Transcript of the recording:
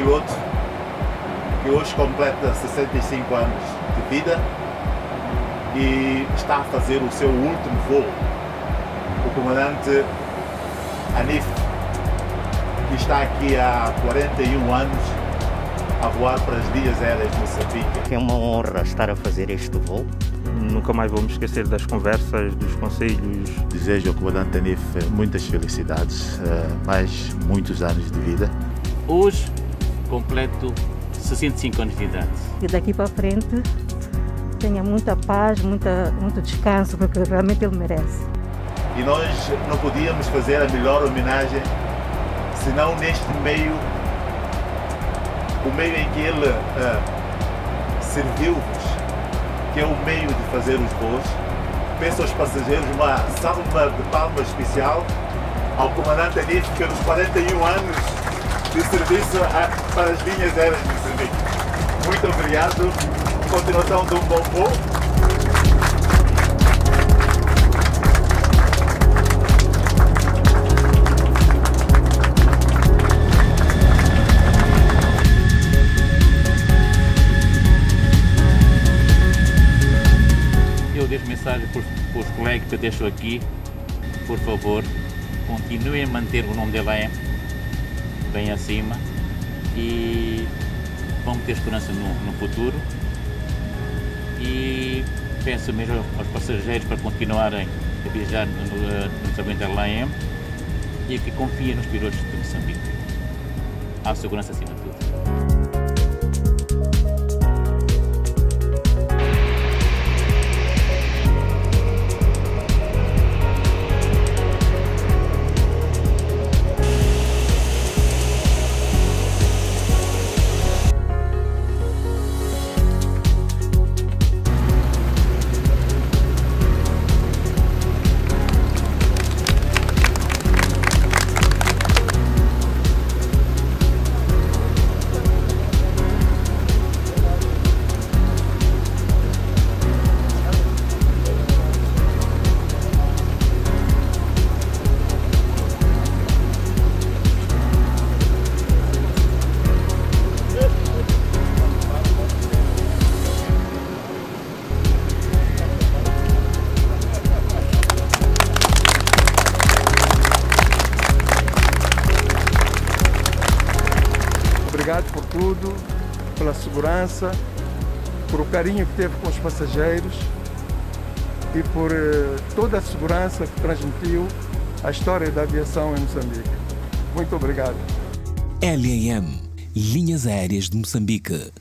piloto que hoje completa 65 anos de vida e está a fazer o seu último voo. O comandante Anif, que está aqui há 41 anos a voar para as linhas aéreas de Moçambique. É uma honra estar a fazer este voo. Nunca mais vou me esquecer das conversas, dos conselhos. Desejo ao comandante Anif muitas felicidades, mais muitos anos de vida. Hoje completo 65 anos de idade. E daqui para frente tenha muita paz, muita, muito descanso, porque realmente ele merece. E nós não podíamos fazer a melhor homenagem senão neste meio, o meio em que ele uh, serviu-vos, que é o meio de fazer os voos. Peço aos passageiros uma salva de palmas especial ao comandante Anif pelos 41 anos de serviço a, para as linhas aéreas de Moçambique. Muito obrigado continuação de um bom voo. Eu deixo mensagem para os colegas que eu deixo aqui, por favor, continuem a manter o nome da LAM bem acima e vamos ter esperança no, no futuro e peço mesmo aos passageiros para continuarem a viajar no, no, no LAM e que confiem nos pilotos de Moçambique. Há segurança acima de tudo. Obrigado por tudo, pela segurança, por o carinho que teve com os passageiros e por eh, toda a segurança que transmitiu a história da aviação em Moçambique. Muito obrigado. LAM Linhas Aéreas de Moçambique.